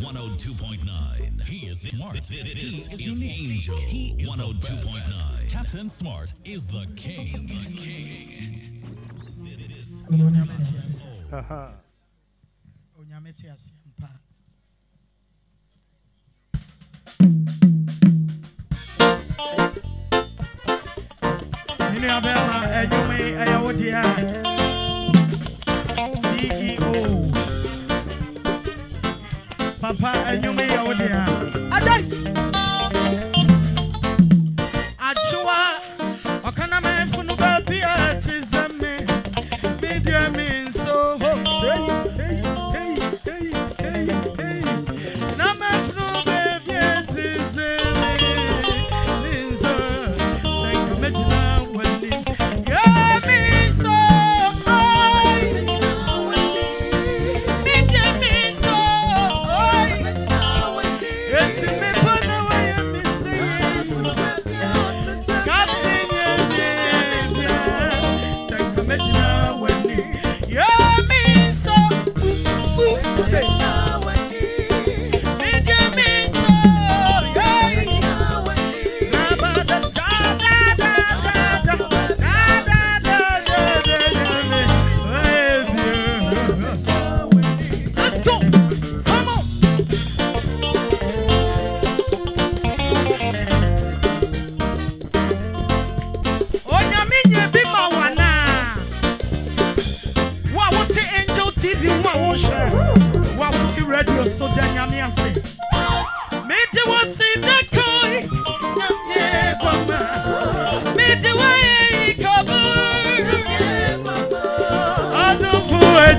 102.9. He is smart. This, is, is Angel. He is 102.9. Captain Smart is the king. The king. Haha. papa, and you may, oh dear.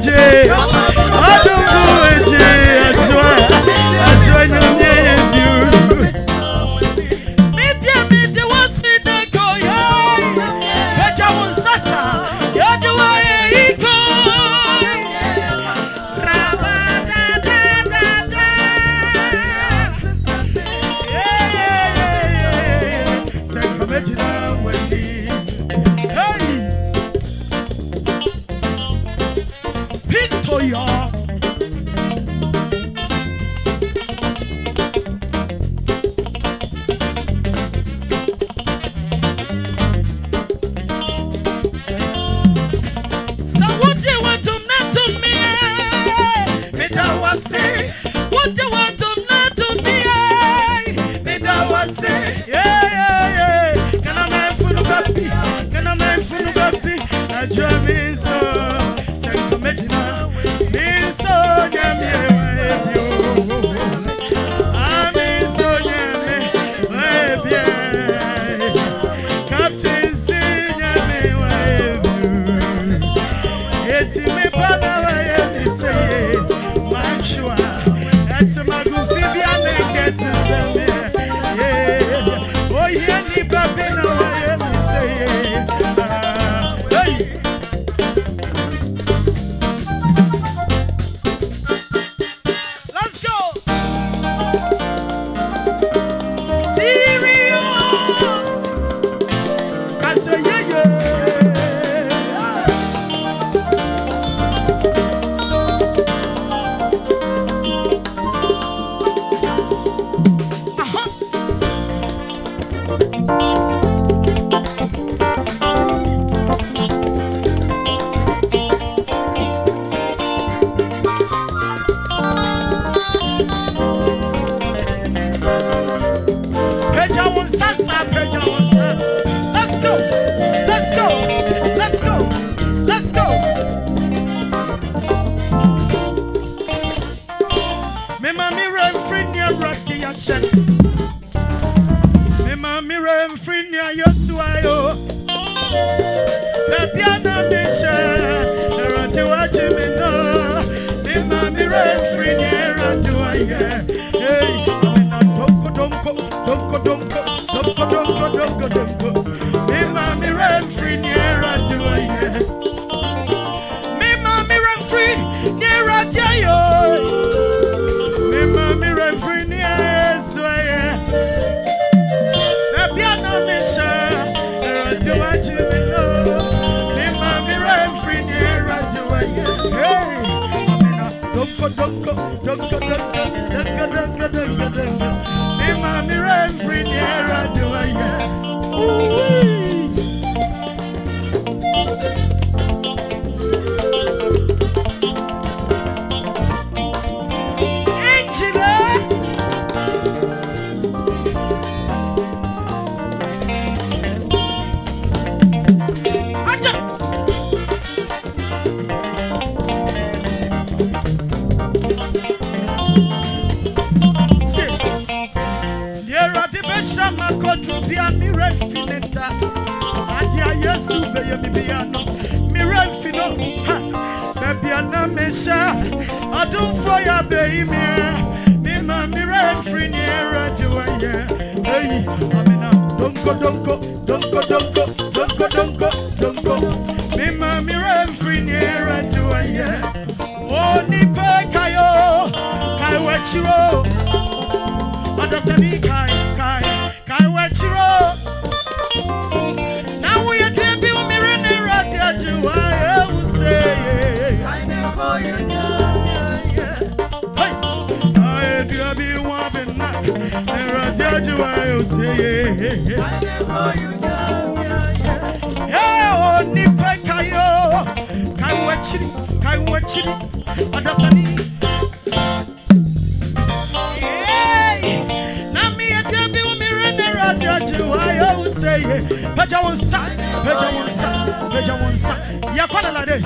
méje ọdún fún. deɛ ya no mera mfi no ha. Baabi ana me sɛ adomfoɔ yɛ abɛyi me. Mema mera mfiri ne awurade wɔyɛ ɛyi amena uh, donko donko donko donko donko donko donko. Mema mera mfiri ne awurade wɔyɛ o nipa kayo kae wakyiro ɔdasani kae onipa kayo kae wakyiri kae wakyiri ɔdasani na meyɛdeɛ bi wo mere ne rade agye wayɛ wo sɛ ye pagya wo nsa pagya wo nsa pagya wo nsa yɛkɔ nanades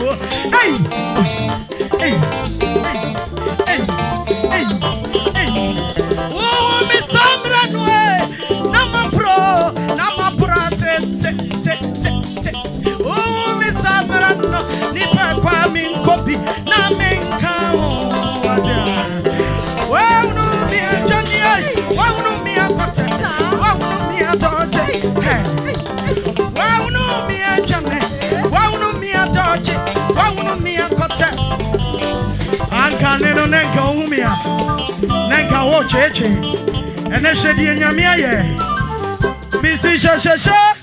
Hey! Hey! wɔkyeekyee ɛnɛ hyɛdeɛ nyame ayɛ mesi hyɛhyɛhyɛ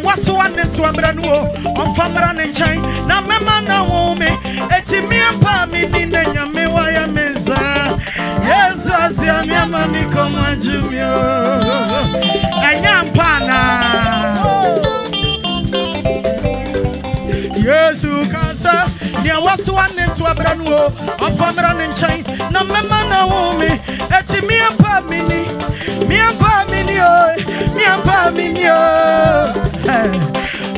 nea wasoa ne so mmerɛ no o ɔmfa ne nkyɛn. Na mɛma na wo me ɛti meɛmpa me ni na nyame wayɛ me saa yesu asea meama me kɔm agye me o. Ɛnyɛ mpa anaa yesu ka sɛ nea wasoa ne so abrɛ no o mmra ne nkyɛn. Na mɛma na wo me ɛti meɛmpa me ni meɛmpa me ni o. Meɛmpa me ni o Eh,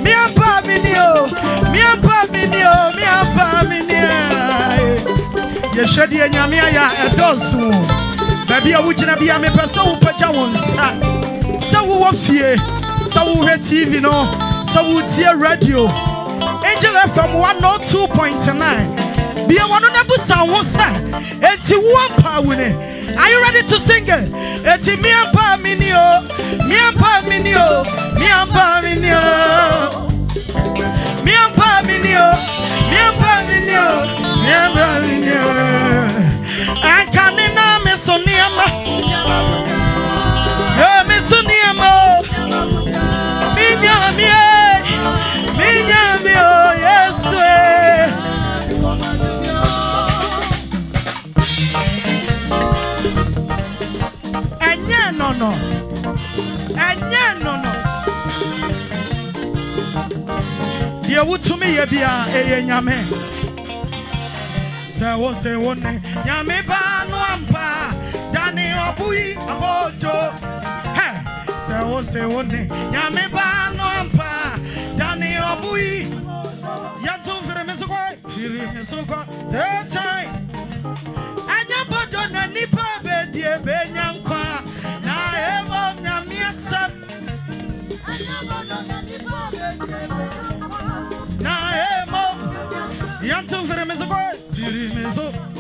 meɛmpa me ni o meɛmpa me ni o meɛmpa me ni a. Yɛhwɛ deɛ nyame ayɛ a ɛdɔɔso o. baabi a wogyina bia mepɛ sɛ wopagya wo nsa. Sɛ wowɔ fie sɛ tv no sɛ wotie radio. Angel fm 102.9 bia wɔno na busa wo ho sɛ enti woampa wo ne. Are you ready to sing it? Enti meampa me ni o mi ampa mi mi ampa mi mi ampa mi mi ampa mi mi ampa mi anka ni na mi ama yo eh, mi ama o. Mi. Yɛ bia ɛyɛ nyame. Sɛ wo se wo ne nyame baa no ampa dane ɔbo yi abɔɔdo. Hɛ, Sɛ wo se wo ne nyame baa no ampa dane ɔbo yi. Yɛto mfiri me so kɔ, firi me so kɔ, seetan. Ɛnyɛ bɔdɔ na nipa bɛdie bɛnya nkwa na ɛmɔ nyame asɛm na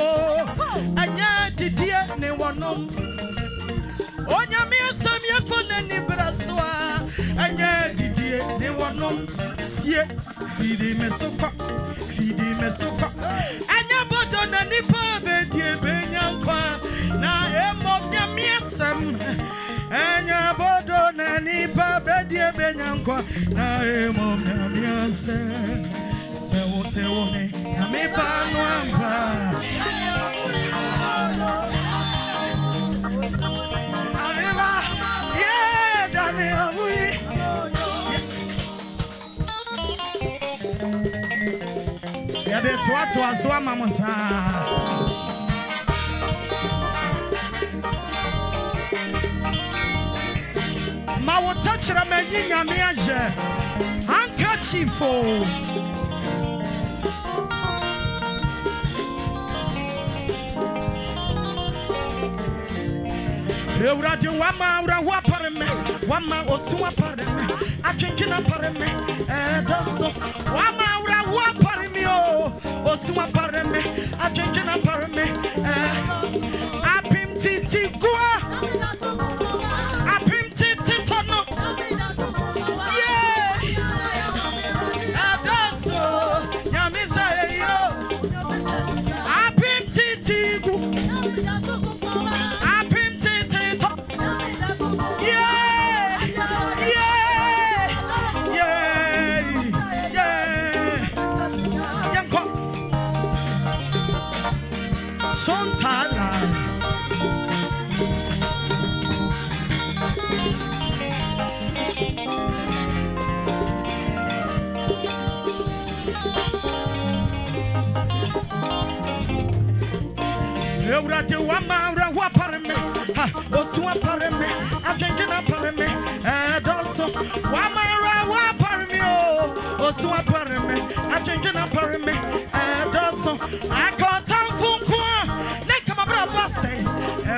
o ɛnyɛ didie ne wɔnom. Onyame asɛm yɛfa n'ani brɛ so a ɛnyɛ didie ne wɔnom. Sie fidi me so kɔ fidi me so kɔ. Ɛnyɛ bɔdɔ na nipa bɛdie bɛnya nkwa na ɛmmɔ nyame asɛm. Enya bodo na nipa bedie benyanko na emo na miase. Sewo sewo ne na me pa no ampa. Yɛde toatoa so ama mo saa ma wo takyerɛ m'anyi nyame ahyɛ handkerchiefo Ewurade apare me wama osu apare me atwentwene apare me eh, ɛdɔ so wama awurawo apare me o osu apare me atwentwene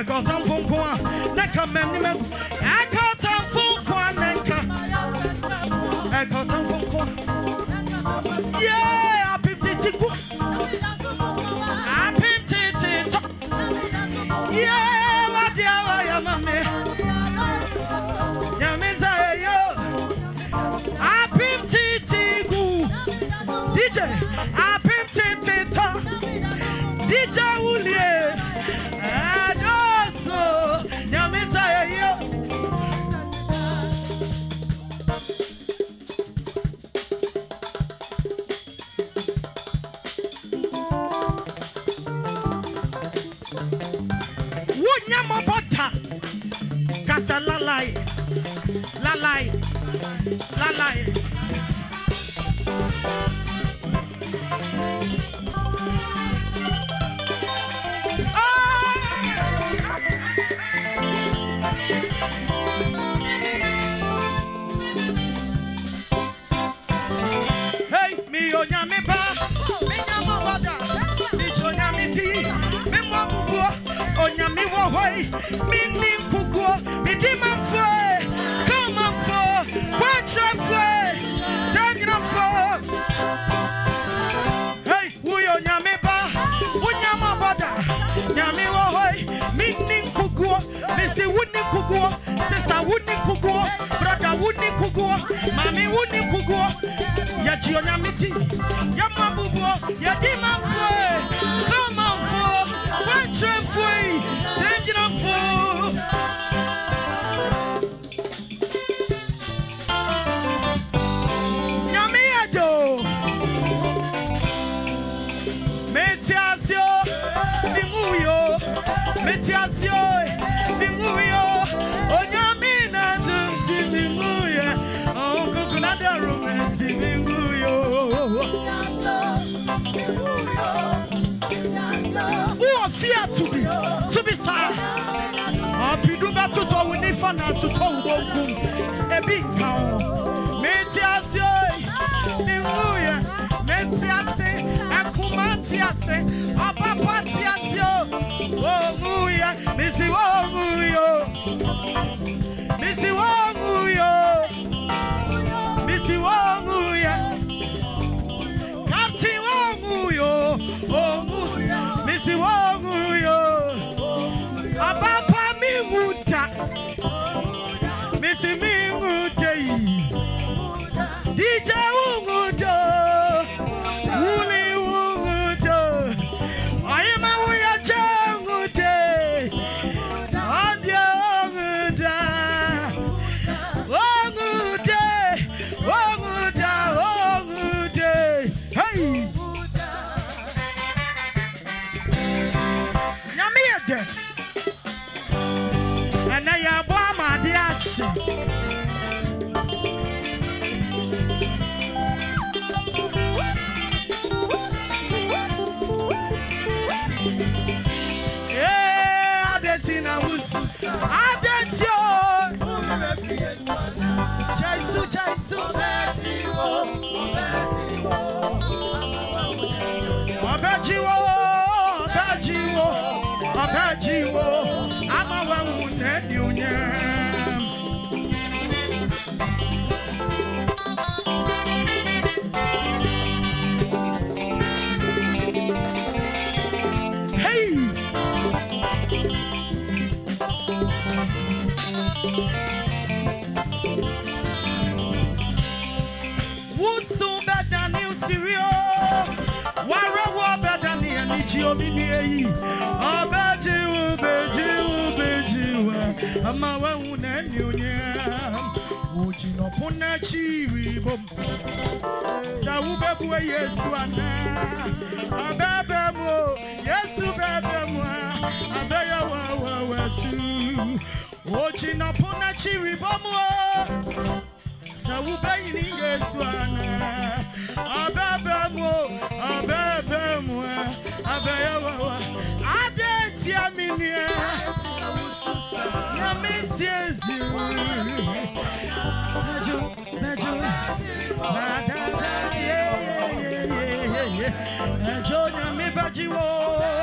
ɛkɔtamfo nko a ne kama anim agu akɔtamfo nko a ne nka ɛkɔtamfo nko a yee wo hoi, mi ni nkukuo, mi di ma fue, kama fue, temina fue. Hey, uyo nyame ba, unyama wada, nyame wo si wuni nkukuo, sister wuni nkukuo, brother wuni nkukuo, mami wuni nkukuo, yɛgye onyame di yɛma bubuo yɛde mafoe kamafoɔ bɛtotɔ wo nifa na ebi nka ho. Mete ase oi menwuyɛ mete ase eh. akoma te ase ni ani ji omi ni eyi Obeji ubeji ubeji wa Ama wa una ni unya Oji no puna chiri bom Sa ubebu e Yesu ana Abebe mu Yesu bebe mu Abeya wa wa wa tu Oji no puna chiri bom o. Sɛ wobɛyi ne yesu ana ɔbɛbɛ mu o, yeyeyeye ɛgyo nyame bɛgye wo ama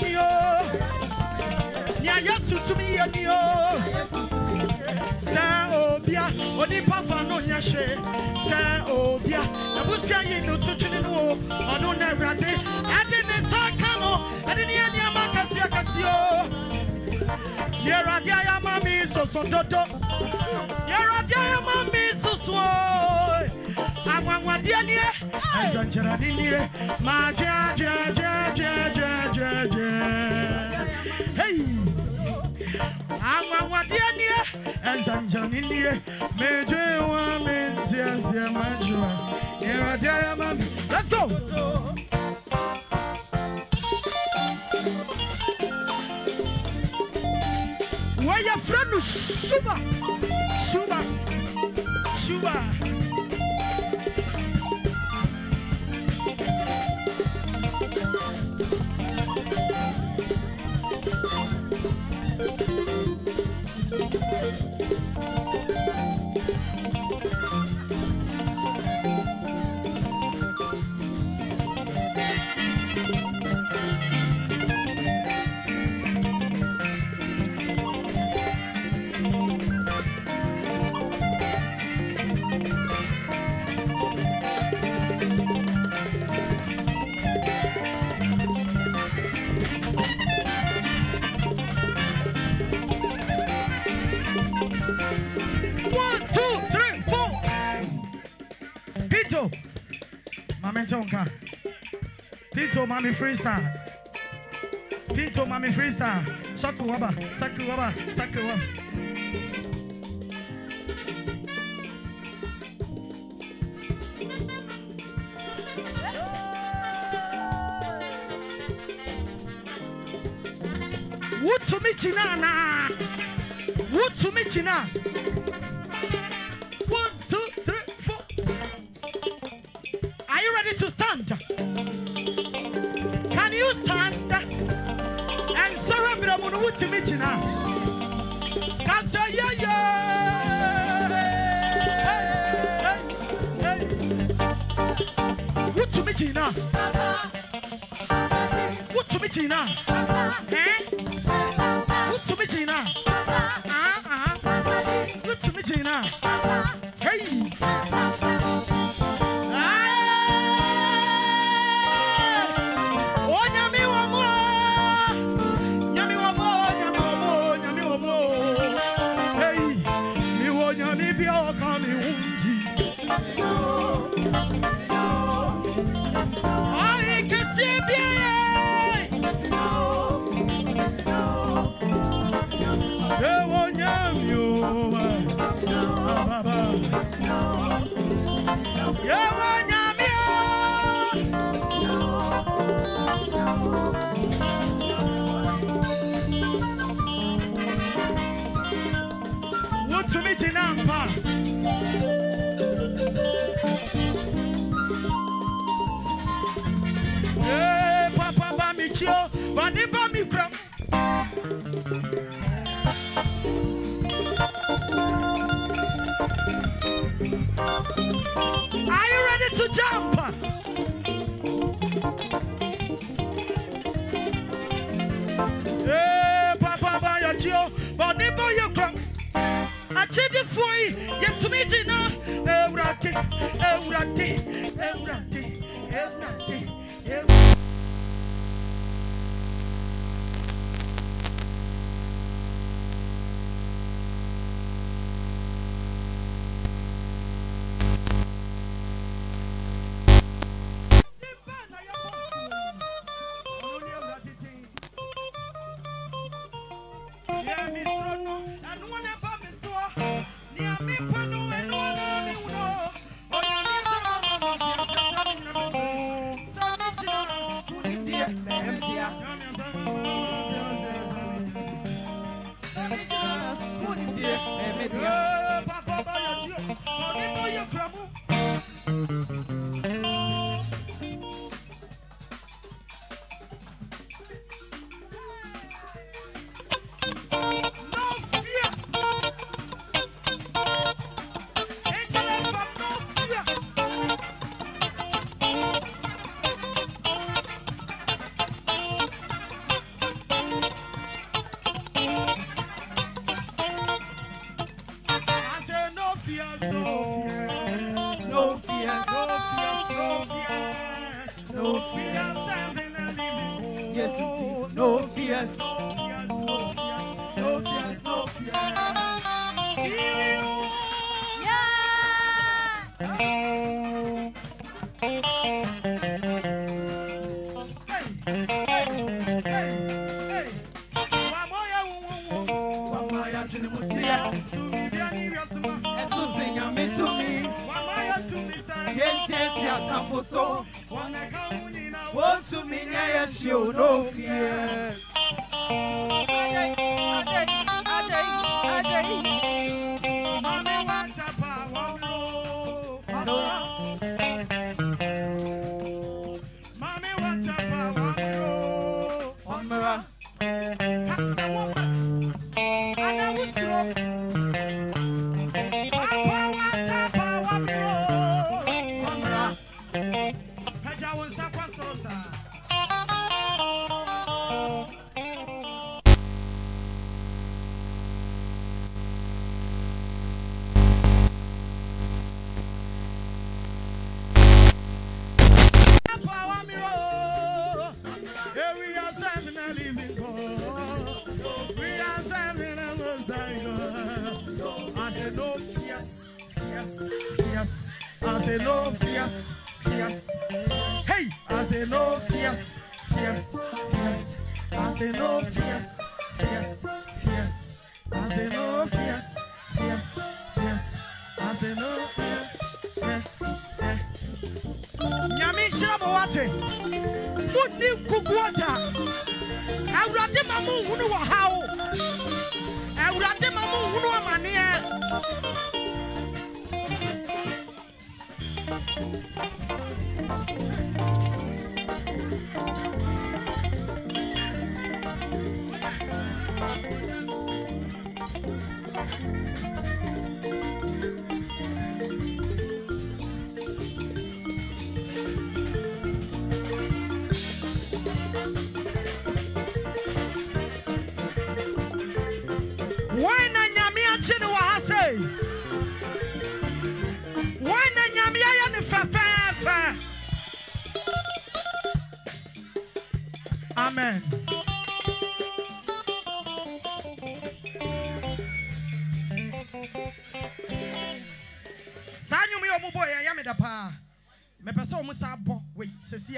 Me and you. Near Yasu to me and you. Sɛ obia onipa fa no nyɛ hwee sɛ obia nabusia yi no totwene no o ne nsa no ɛde ne yɛ nneɛma akɛseɛ akɛseɛ o. Ne awurade ayɛ ama me o anwanwadeɛ nie ɛnsɛnkyerɛne nie madweadweadweadweadweadwe hei anwanwadeɛ nie ɛnsɛnkyerɛne nie medwe wa mente aseɛ madwoa ne awurade ayɛ me let's go. Wɔyɛfrɛ no suba. Suba. Suba nkyɛ wo pinto mami freestyle. Pinto mami freestyle. Saku waba saku waba saku waba. wotumi kyina anaa wotumi kyina gyina ka sɛ yɛyɛ wotumi gyina wotumi gyina wotumi gyina wotumi ah, ah. gyina. Wotumi meeting mpa Are you ready to jump? Hey, Papa, Papa, Tio, but Boy, you crop. I tell you for you, yet to me, Tina, Eurati, eh, Eurati, eh, Eurati. so. Wotu minya yeshe, no fear.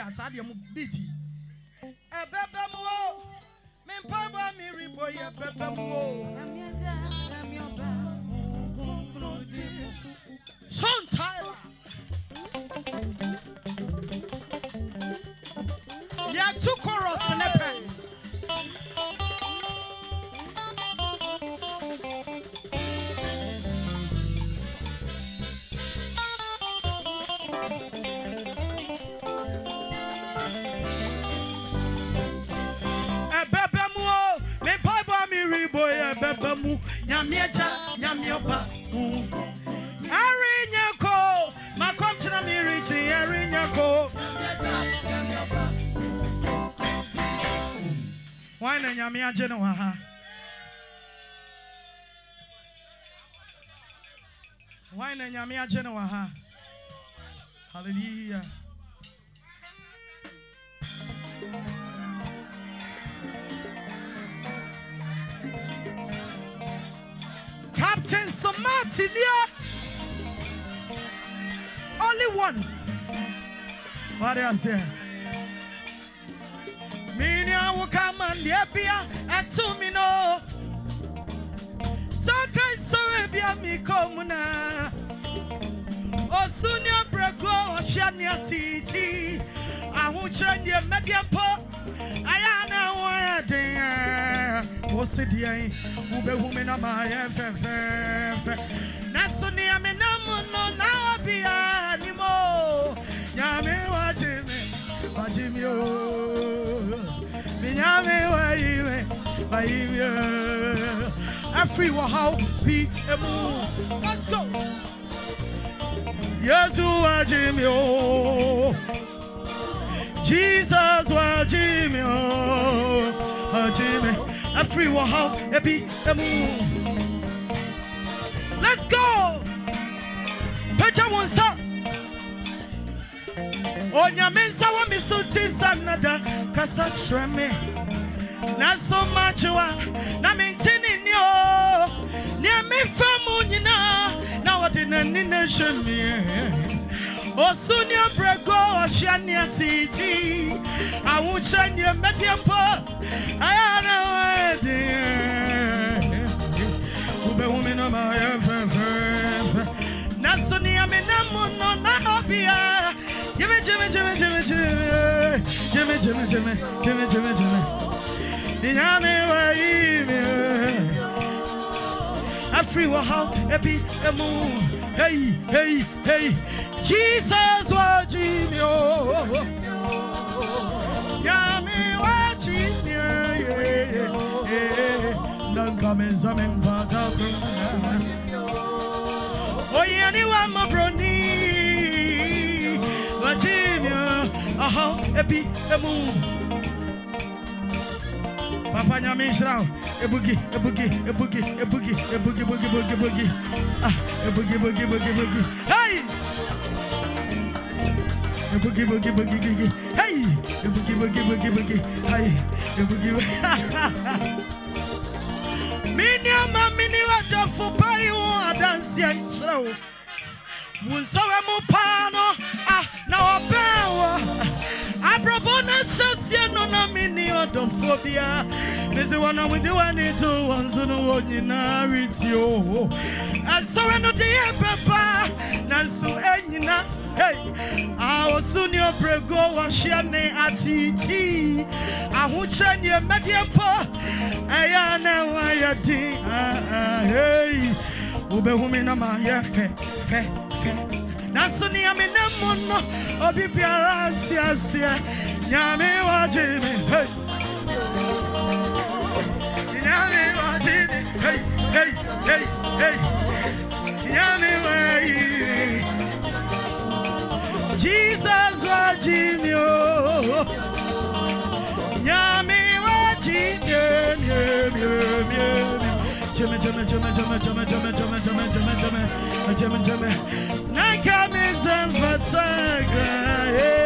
A saa deɛ mo biiti agye ne wɔ ha. Wọ́n na nyàmí agye ne ha. Hallelujah. Captain Samati there. Only one. What do you say? Mini awu kama ndiye to me no. So can sorry be a me come na. O sunya brego o shania titi. I won't train your medium po. I am where they are. O sidia, ube woman of my FFF. Nasunia me no no now be animo. Yame wajime, wajime. nyame wayi me? Wayi afiri wɔ bi emu. Let's go. Yesu wagye o oh? jesus wagye me oh? o wagye me? Afiri wɔ bi emu. Let's go. Pɛkyɛ wo nsa onyame nsa wɔ me so kasa kyerɛ me nanso madwoa na mente ne nni o neɛ na wɔde n'ani na hwɛ meɛ osu ni abrego ɔhwɛ ne atiti ahokyerɛ neɛ mɛdeɛ mpo. Ɛyɛ na wɔadeɛ wobɛhu me no ma yɛ fɛfɛɛfɛ nanso neɛ menam no na hɔ Jimmy Jimmy Jimmy Jimmy Jimmy Jimmy Jimmy Jimmy Jimmy Jimmy Jimmy Ninyame wa imi Afri wa how ebi emu Hey hey hey Jesus wa Jimmy oh Yami wa Jimmy Nanka menza memvata kuna Oye ni wa mabroni ebi emu. Papa nyame nhyira wo ebugi ebugi ebugi ebugi ebugi bugi bugi bugi. Ah ebugi bugi bugi bugi. Hey! Ebugi bugi bugi bugi. Hey! Ebugi bugi bugi bugi. Hey! Ebugi mini ama mini wadafo pai wo adansi nkyerɛ wo wo nsɔre mu paa no ah na wɔbɛn ona shasia no na mini odophobia. Nisi wana widi wani to wanzu no wonyi na riti oho asawe no de papa nanso enyina hey awosu ni obrego wahye ne atiti ahokyerɛ ne ɛmɛdeɛ mpo ɛyɛ na wayɛ den hey. Humi na ma fɛ fe fe nanso nea menam mu obi biara nte aseɛ Nyame wagye me. Hey. Nyame wagye me. Hey, hey, hey, hey. Nyame me. Jesus wagye me. oh. Nyame wagye me, me, me, me, me. Jimmy, Jimmy, Jimmy, Jimmy, Jimmy, Jimmy, Jimmy, Jimmy, Jimmy, Jimmy, Jimmy, Jimmy. Nakami Zanfatagra. Hey.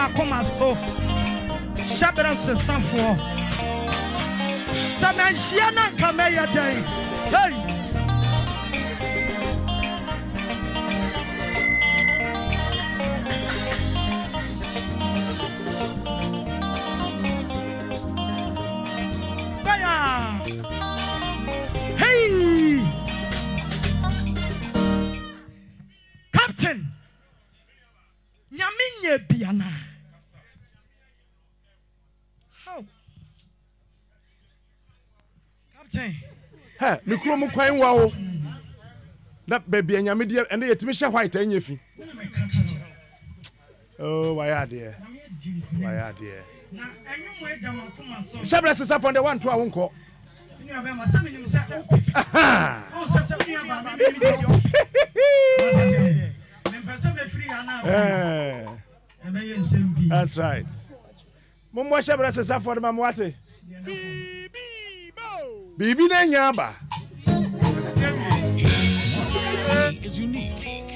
makoma so. Hyɛberɛ sesafoɔ sɛ manhyia na nka mɛyɛ dɛn hei hɛ ne kuro mu kwan wa o na baabi anyame deɛ ɛne yɛtumi hyɛ white ɛnyɛ fi. Oh wayɛ adeɛ. Wayɛ adeɛ. Hyɛ brɛ sesa fɔ deɛ wanto a wo nkɔ. That's right. Mumwa shabra sesa for the mamwate. Bibi na-enye is unique.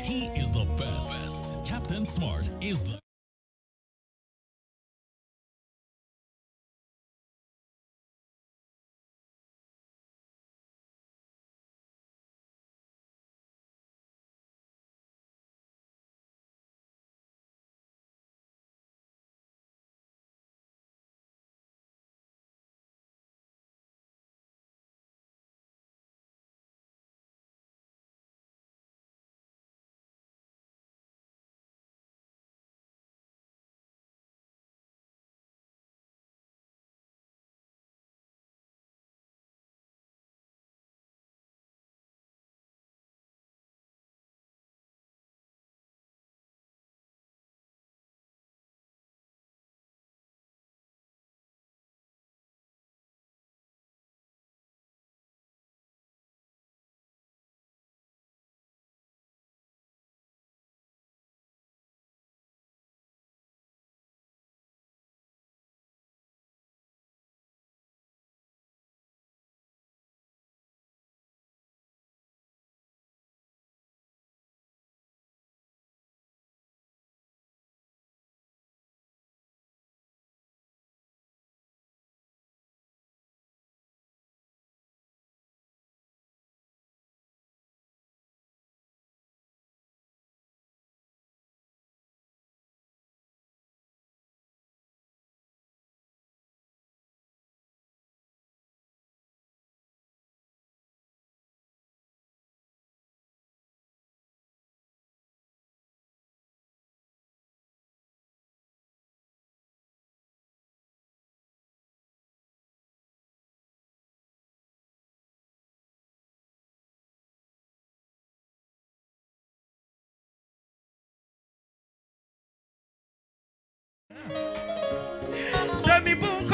mi bunko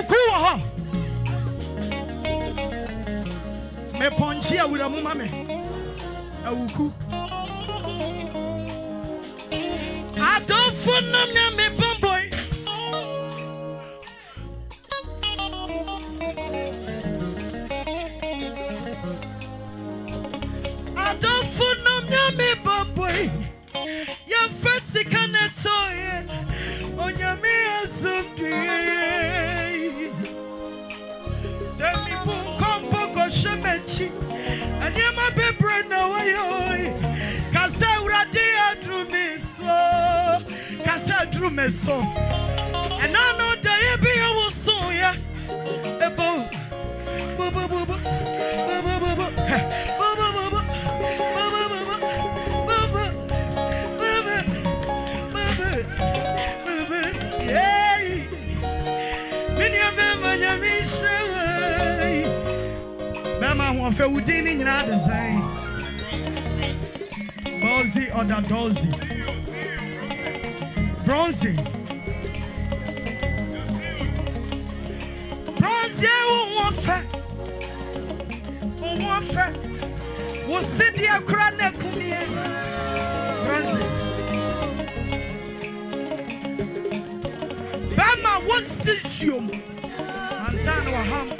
awuku wɔ hɔ. Mepɔnkye awura mu ma me. Awuku. Adɔfo nom nya me kɔhwɛ m'akyi nneɛma bebree na wɔyɛ oe ka sɛ awurade aduru me so ka sɛ aduru me so ɛna no daeɛ bi yɛ wo soeɛ ɛbo bubububu bubububu hɛ, bɛma ahoɔfɛ wo din ne nyinaa de sɛn bɔsi ɔda dɔsi bronze. Bronze wo ho fɛ wo ho fɛ wo sedeɛ kora na akumie bronze. Bɛma wosi fiom ansa na waham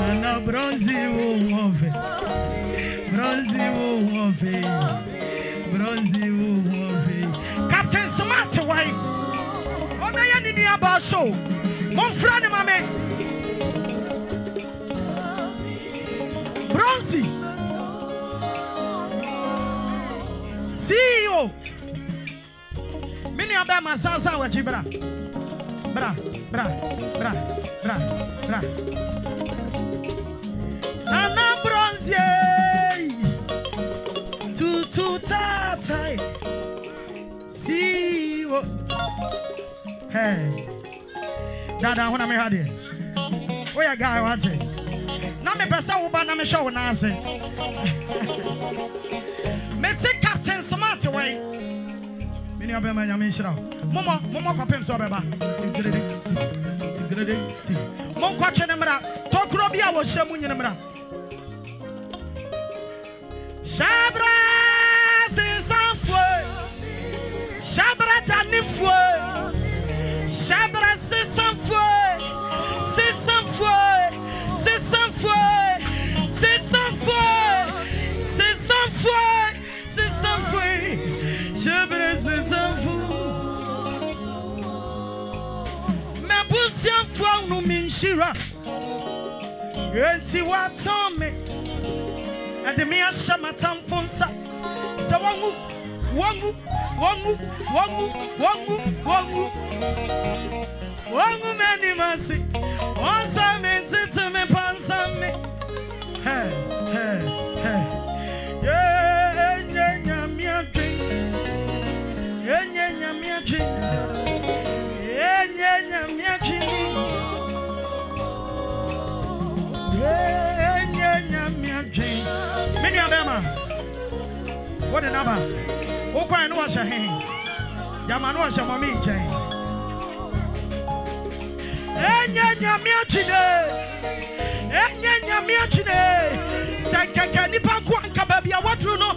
nana bronze wo ho fɛ bronze wo ho fɛ bronze wo ho fɛ captain smart wai ɔbɛyɛ ne nuaba so momfra ne ma me bronze. Ceo me nuabɛma sasa a wakyi bra bra bra bra bra bra. nana bronze tutu tatai ceo Hey. Dada, when I'm here, where you guy what's it? Na me pesa wo ba na me wo na ase. Me se captain smart way. Me ni obema nyame nhyira. Momo, momo kwapem so obeba. Tigrede. Tigrede. Mon kwa twene mra. Tokro bi a wo hye mu nyine mra. Shabra sisanfo. Shabra danifo. Shabra sisanfo. Sisanfo. Sisanfo. Sisanfo. Sisanfo. Sisanfo. Shabra sisanfo. Mebusianfo no minshira. Enti watɔn me. Ɛde me ahyɛ m'atamfo nsa. Sɛ wɔnwu, wɔnwu, wɔnwu, wɔnwu, wɔnwu, wɔnwu. Wɔnwu m'anim ase. Wɔnsa me ntete me pansa me. Bɛrima, wode naba wokwae ne wɔhyɛ he gyama ne wɔhyɛ mɔme nkyɛn ɛnyɛ nyame atwene ɛnyɛ nyame atwene sɛ nkɛkɛ nnipa nko anka baabi a waduru no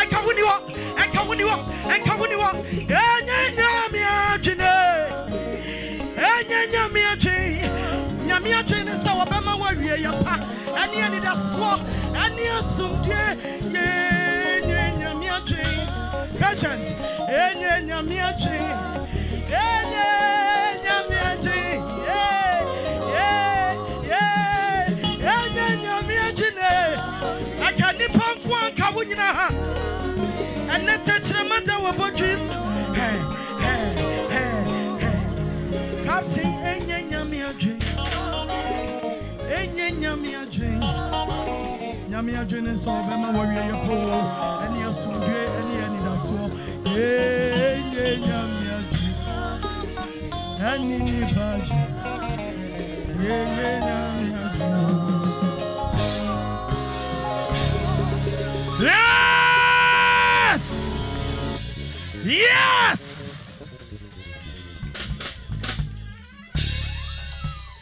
ɛnka wo ni hɔ ɛnka wo ni hɔ ɛnka wo ni hɔ ɛnyɛ nyame atwene ɛnyɛ nyame atwene nyame atwene ne sɛ wɔbɛma woawie yɛ pa. Ɛne anidasoɔ ɛne asomdeɛ yɛnyɛ nyame adwe patient ɛnyɛ nyame adwe ɛnyɛ nyame adwe ɛnyɛ nyame adwe ne. Ɛka nnipa nko anka wo nyina ha ɛnɛ tɛkyerɛma da wɔ bɔdwim Nyame adwen nso ɔbɛma wɔwie yɛ po. Ɛne asomdwe, ɛne anidasoɔ. Enye nyame adwen. Ɛne nipa adwen. Enye nyame adwen. Yes! Yes!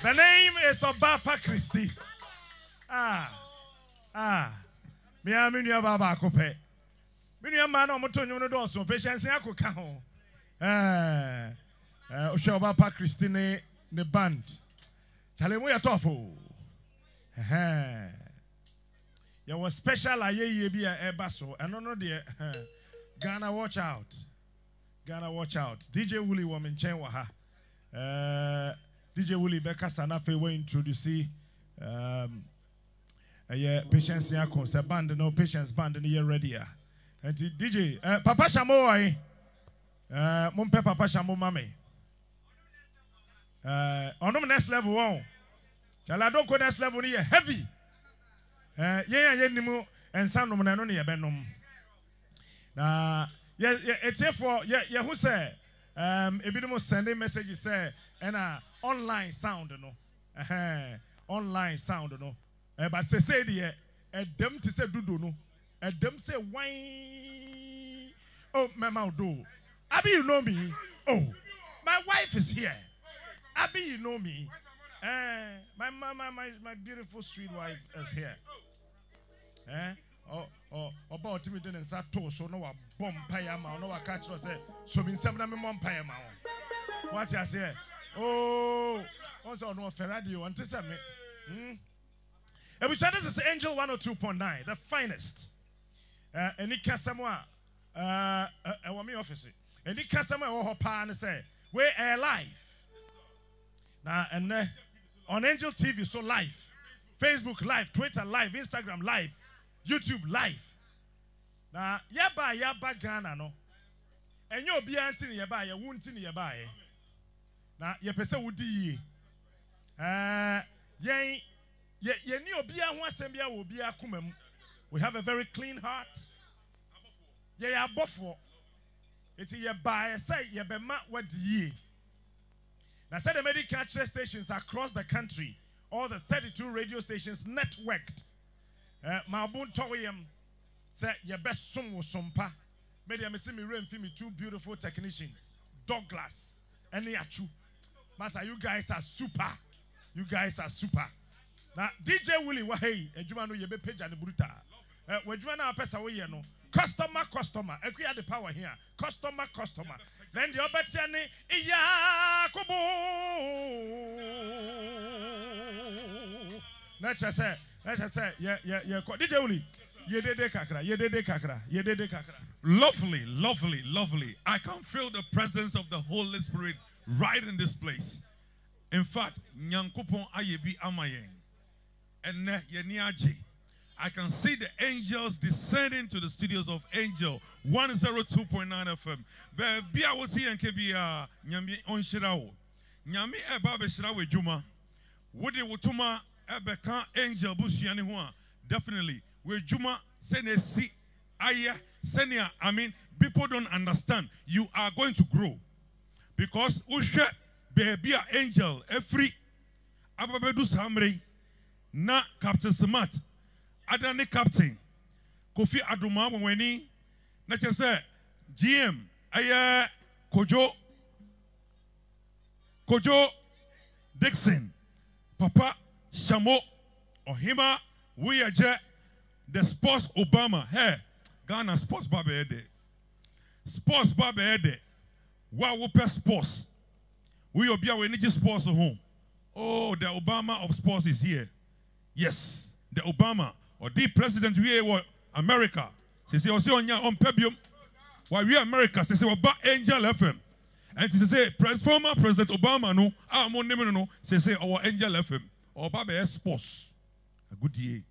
The name is Obaapa Christie. Ah, ah. Me nua baba akopɛ. Me nua ma na ɔmo to nnwom no dɔɔso. Patience akoka ho. Eh. Eh, ohwɛ Obaapa Christie ne band. Chale mu yɛ tɔfo. Yɛwɔ special ayɛyie bi a ɛba so ɛno no deɛ ghana watch out ghana watch out dj wuli wɔ me nkyɛn wɔ ha Eh, dj wuli bɛkasa na afei wɔintroduce um, ɛyɛ patience yako sɛ band no patience band no yɛ ready a nti dj eh, papa shamo wɔ Eh, mompɛ papa shamo ma me Eh, ɔnom next level wɔn kyaladonko next level no yɛ heavy. Eh, yɛn a yɛnim nsa nom na ɛno ne yɛbɛnom na yɛ- yɛ- etiefoɔ yɛ- yɛho sɛ um, ebinom sɛnde message sɛ ɛna online sound no. Ɛhɛn, online sound no. Eh, Eh, but sesei eh, deɛ eh, ɛdɛm te sɛ dodo no. Ɛdɛm sɛ wan oh mɛma wo do. Abi you know me. Oh my wife is here. Abi you know me. Eh, my, my, my, my, my beautiful sweet wife is here. Eh? Oh, oh, ọ- ọ- ọba ɔtumi de ne nsa too so na wabɔ mpaeɛ ama wo na waka kyerɛ sɛ somi nsɛm na memmɔ mpaeɛ ma. Wo wate oh, aseɛ oo ɔn sɛ ɔno ɔfɛ radio ɔnte sɛ me Hmm? abusua this is angel 102.9 the finest. Eh, ɛni kasɛm a eh, eh, ɛwɔ me office ɛni kasɛm a ɛwɔ hɔ paa ne sɛ we ɛyɛ live. Na ɛnɛ on angel tv so live. Facebook live twitter live instagram live youtube live. Na yaba yaba ghana no. Ɛnyɛ obiara nti ne yɛba a yɛwo nti ne yɛba yɛ na yɛpɛ sɛ wodi yie we have a very clean heart yɛyɛ abɔfoɔ eti yɛbaa yɛ sɛ yɛbɛma wadi yie Now, said the medical kyerɛ stations across the country, all the 32 radio stations networked. Uh, Maabun Towyam said, You best sum was sumpa. Maybe I'm seeing me rain me two beautiful technicians, Douglas and Yachu. Master, you guys are super. You guys are super. Now, DJ wahey, and you know you be page and bruta. Uh, when you know a person, we know. Customer, customer. Agree the power here. Customer, customer. Then the other tiani, iya kobo. Let's just say, let's just say, yeah, yeah, yeah. DJ Willie, ye dede kakra, ye dede kakra, ye dede kakra. Lovely, lovely, lovely. I can feel the presence of the Holy Spirit right in this place. In fact, Nyankopon ayebi amayen. And yeni. I can see the angels descending to the studios of Angel 102.9 FM. Baby, I was here and kebi uh, nyami onshira wo. Nyami eba beshira we juma. Wode wotuma ebeka angel busuani ho a definitely we juma sene si aya senia I mean people don't understand you are going to grow because uhwe baby a angel every ababedu samre na captain smart adane captain kofi adoma wani na kyerɛ gm ɛyɛ kojo kojo dixon papa shamo ɔhema woyɛgyɛ the sports obama hey ghana sports ba sports ba bɛyɛ dɛ wo sports. Woyɛ obi a w'ani gye sports ho oh the obama of sports is here yes the obama ɔdi president wie wɔ america She say sisi ɔsi ɔnya ɔmpɛ biom wawie america sisi ɔba angel fm ɛnti sisi pres former president obama no a mo nim no no sisi ɔwɔ angel fm ɔba bɛyɛ sports agudie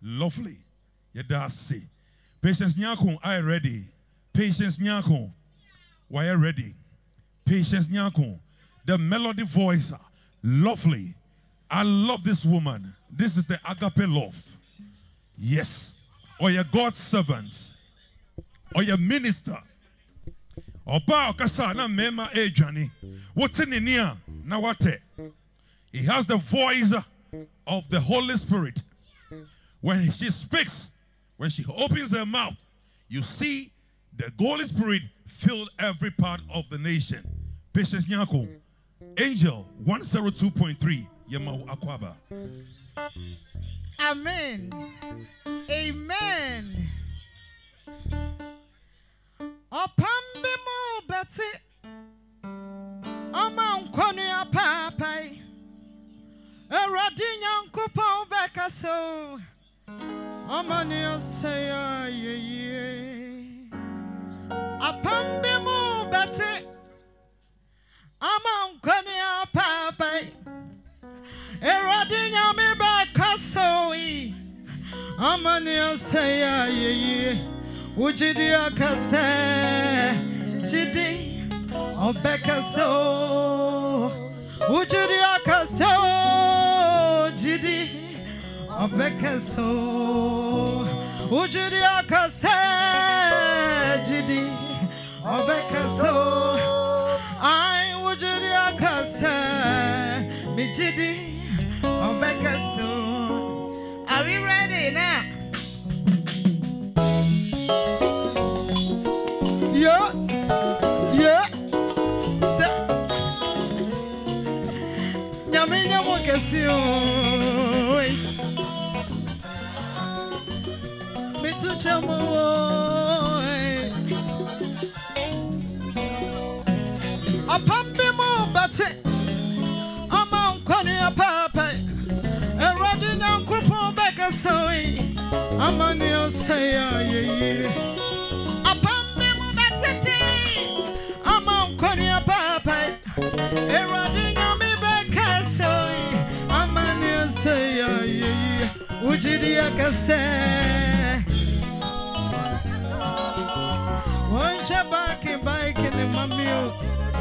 lovely yɛda ase patience nyako i ready Patience Nyako. Why are ready? Patience Nyako. The melody voice. Ah, lovely. I love this woman. This is the agape love. Yes. Or your God's servant. Or your minister. Ọba ọkasa na mema edwane. Wote ne ni a na wate. He has the voice of the Holy Spirit. When she speaks, when she opens her mouth, you see the Holy Spirit filled every part of the nation. Patience Nyako. Angel 102.3 Yamahu Akwaba. Amen. Amen. Ọ̀pam bí mo bẹ̀tì, ọmọ nkọ́ni apaapai, Ewurade Nyankopɔn bɛka so, ọmọ ni ọsẹ yọ yeye. Ọ̀pam bí mo bẹ̀tì, ọmọ nkọ́ni apaapai, Ewurade Nyame bɛka so yi, ọmọ ni ọsẹ yọ yeye. Wujidi akase, jidi, ọbẹka so. Wujidi akase, jidi, ọbẹka so. Wujidi akase, jidi, ọbẹka so. Ai, wujidi akase, mi jidi, ọbẹka so. Are we ready now? Yeah, yeah. Se. Nyame nyamo kɛse o. Oi. Mitu chamo oi. Apam bi mo bate. Ama nkɔni apaapa. Awurade Nyankopɔn bɛkasa oi. Ama ne ɔsɛ yɛ. Apambe mu betete, ama nkoni apapa. Erade nyame bekasoi, ama ni ase ya ye. Ujidi akase. Wonsha baki baki ni mamio. Erade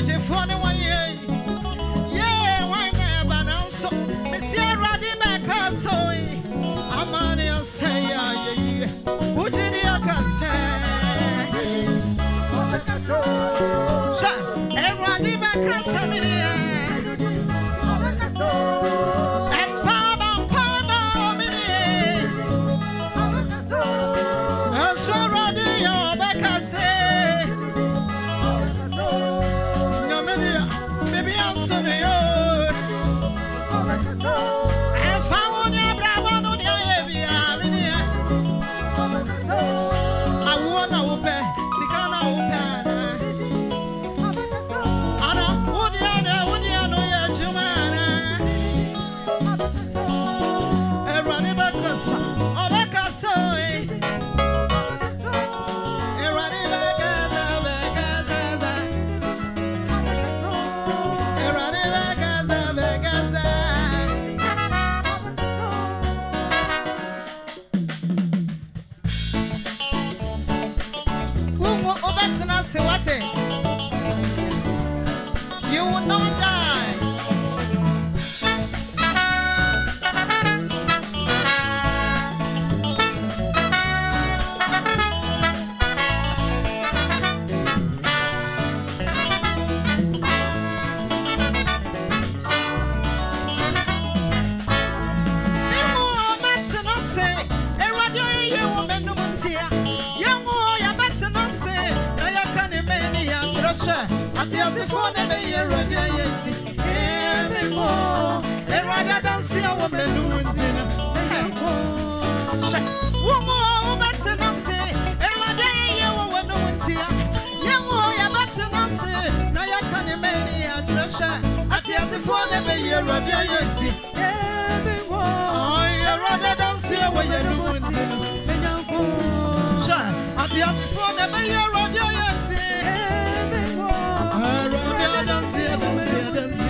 Abusua mogyefoɔ ne wɔyɛ. Hwɛ ateasefoɔ na bɛyɛ awurade ayɛ nti ɛmi mo awurade adanse a wɔ m'anim nti no hwɛ wo mu a wobɛtena ase awurade ayɛyɛ wɔ w'anom nti a yɛmu a yɛbɛtena ase na yɛka ne mani akyerɛ hwɛ ateasefoɔ na bɛyɛ awurade ayɛ nti ɛmi mo awurade adanse a wɔ yɛnom nti no hwɛ ateasefoɔ na bɛyɛ awurade ayɛ nti dançando, dançando.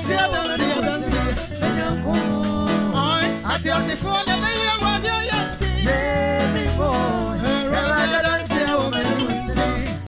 adansi adansi adansi enyanko ati asefo.